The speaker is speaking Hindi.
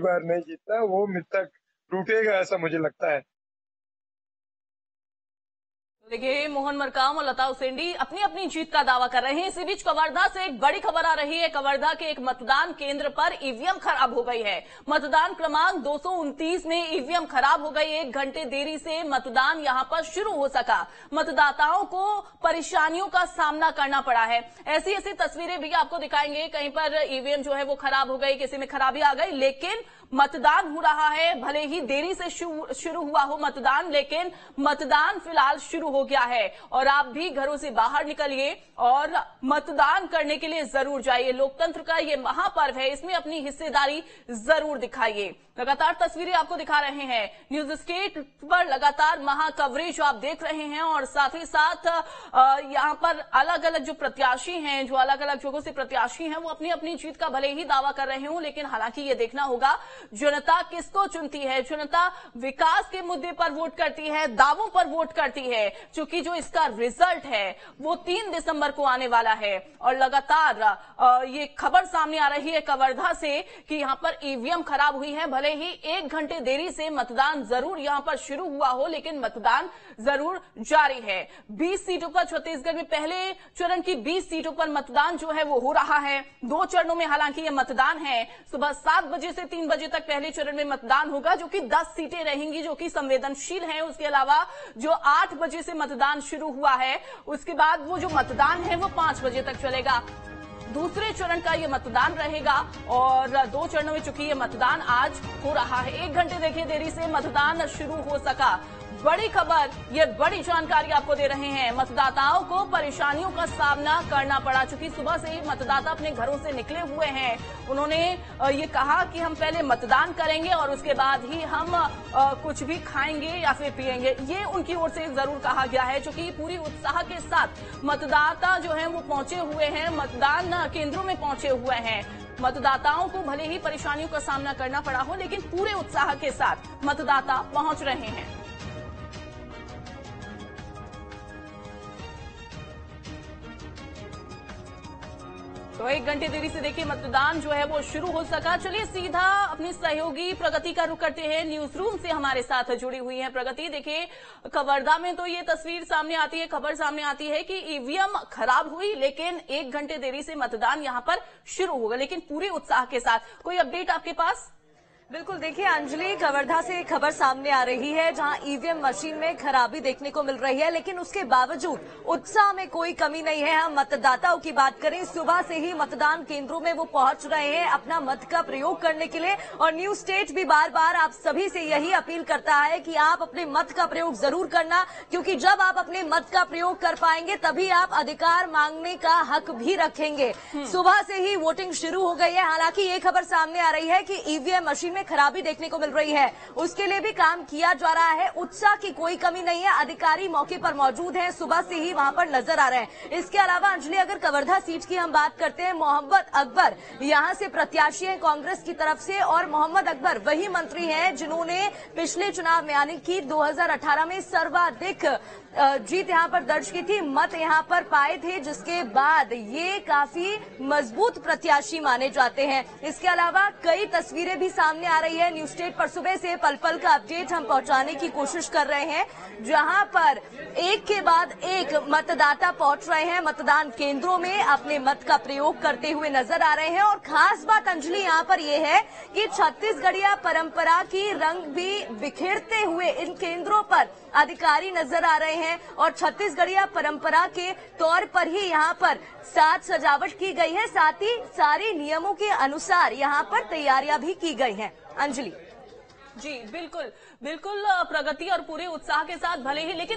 बार नहीं जीतता वो मृतक टूटेगा ऐसा मुझे लगता है। देखिए, मोहन मरकाम और लता उसेंडी अपनी अपनी जीत का दावा कर रहे हैं। इसी बीच कवर्धा से एक बड़ी खबर आ रही है। कवर्धा के एक मतदान केंद्र पर ईवीएम खराब हो गई है। मतदान क्रमांक दो सौ उनतीस में ईवीएम खराब हो गई। एक घंटे देरी से मतदान यहाँ पर शुरू हो सका। मतदाताओं को परेशानियों का सामना करना पड़ा है। ऐसी ऐसी तस्वीरें भी आपको दिखाएँगे। कहीं पर ईवीएम जो है वो खराब हो गई, किसी में खराबी आ गई, लेकिन मतदान हो रहा है, भले ही देरी से शुरू हुआ हो मतदान, लेकिन मतदान फ़िलहाल शुरू हो गया है। और आप भी घरों से बाहर निकलिए और मतदान करने के लिए ज़रूर जाइए। लोकतंत्र का ये महापर्व है, इसमें अपनी हिस्सेदारी ज़रूर दिखाइए। लगातार तस्वीरें आपको दिखा रहे हैं। न्यूज़ स्टेट पर लगातार महा कवरेज आप देख रहे हैं और साथ ही साथ यहाँ पर अलग अलग जो प्रत्याशी हैं, जो अलग अलग जगहों से प्रत्याशी हैं, वो अपनी अपनी जीत का भले ही दावा कर रहे हो, लेकिन हालाँकि ये देखना होगा जनता किसको चुनती है? जनता विकास के मुद्दे पर वोट करती है, दावों पर वोट करती है क्योंकि जो इसका रिज़ल्ट है, वो तीन दिसंबर को आने वाला है। और लगातार ये खबर सामने आ रही है कवर्धा से कि यहाँ पर ईवीएम खराब हुई है। भले ही एक घंटे देरी से मतदान ज़रूर यहाँ पर शुरू हुआ हो, लेकिन मतदान ज़रूर जारी है। 20 सीटों पर छत्तीसगढ़ में पहले चरण की 20 सीटों पर मतदान जो है, वो हो रहा है। दो चरणों में हालाँकि ये मतदान है। सुबह सात बजे से तीन बजे तक पहले चरण में मतदान होगा, जो कि 10 सीटें रहेंगी, जो कि संवेदनशील हैं। उसके अलावा जो 8 बजे से मतदान शुरू हुआ है, उसके बाद वो जो मतदान है, वो 5 बजे तक चलेगा। दूसरे चरण का ये मतदान रहेगा और दो चरणों में चुकी ये मतदान आज हो रहा है, एक घंटे देखिए देरी से मतदान शुरू हो सका। बड़ी खबर, ये बड़ी जानकारी आपको दे रहे हैं। मतदाताओं को परेशानियों का सामना करना पड़ा। चूँकि सुबह से ही मतदाता अपने घरों से निकले हुए हैं। उन्होंने ये कहा कि हम पहले मतदान करेंगे और उसके बाद ही हम कुछ भी खाएँगे या फिर पिएँगे ये उनकी ओर से ज़रूर कहा गया है। चूँकि पूरी उत्साह के साथ मतदाता जो है, वो पहुँचे हुए हैं। मतदान केंद्रों में पहुँचे हुए हैं। मतदाताओं को भले ही परेशानियों का सामना करना पड़ा हो, लेकिन पूरे उत्साह के साथ मतदाता पहुँच रहे हैं। तो एक घंटे देरी से देखिए मतदान जो है वो शुरू हो सका। चलिए सीधा अपनी सहयोगी प्रगति का रुख करते हैं। न्यूज़ रूम से हमारे साथ जुड़ी हुई है प्रगति। देखिए, कवर्धा में तो ये तस्वीर सामने आती है, खबर सामने आती है कि ईवीएम खराब हुई, लेकिन एक घंटे देरी से मतदान यहाँ पर शुरू होगा लेकिन पूरे उत्साह के साथ। कोई अपडेट आपके पास? बिल्कुल देखिए अंजलि कवर्धा से एक खबर सामने आ रही है जहाँ ईवीएम मशीन में खराबी देखने को मिल रही है लेकिन उसके बावजूद उत्साह में कोई कमी नहीं है हम मतदाताओं की बात करें सुबह से ही मतदान केंद्रों में वो पहुँच रहे हैं अपना मत का प्रयोग करने के लिए और न्यू स्टेट भी बार बार आप सभी से यही अपील करता है कि आप अपने मत का प्रयोग ज़रूर करना क्योंकि जब आप अपने मत का प्रयोग कर पाएँगे तभी आप अधिकार मांगने का हक भी रखेंगे हम्म। सुबह से ही वोटिंग शुरू हो गई है हालाँकि ये खबर सामने आ रही है कि ईवीएम मशीन में में खराबी देखने को मिल रही है। उसके लिए भी काम किया जा रहा है। उत्साह की कोई कमी नहीं है। अधिकारी मौके पर मौजूद हैं। सुबह से ही वहाँ पर नज़र आ रहे हैं। इसके अलावा, अंजलि, अगर कवर्धा सीट की हम बात करते हैं, मोहम्मद अकबर यहाँ से प्रत्याशी है कांग्रेस की तरफ़ से और मोहम्मद अकबर वही मंत्री हैं जिन्होंने पिछले चुनाव में यानी कि 2018 में सर्वाधिक जीत यहाँ पर दर्ज की थी, मत यहाँ पर पाए थे, जिसके बाद ये काफ़ी मज़बूत प्रत्याशी माने जाते हैं। इसके अलावा कई तस्वीरें भी सामने आ रही है। न्यूज़ स्टेट पर सुबह से पल पल का अपडेट हम पहुँचाने की कोशिश कर रहे हैं, जहाँ पर एक के बाद एक मतदाता पहुँच रहे हैं। मतदान केंद्रों में अपने मत का प्रयोग करते हुए नज़र आ रहे हैं। और खास बात अंजलि, यहाँ पर यह है कि छत्तीसगढ़िया परंपरा की रंग भी बिखेरते हुए इन केंद्रों पर अधिकारी नज़र आ रहे हैं और छत्तीसगढ़िया परंपरा के तौर पर ही यहाँ पर सात सजावट की गई है। साथ ही सारे नियमों के अनुसार यहाँ पर तैयारियाँ भी की गई हैं। अंजलि। जी, बिल्कुल। बिल्कुल प्रगति और पूरे उत्साह के साथ भले ही, लेकिन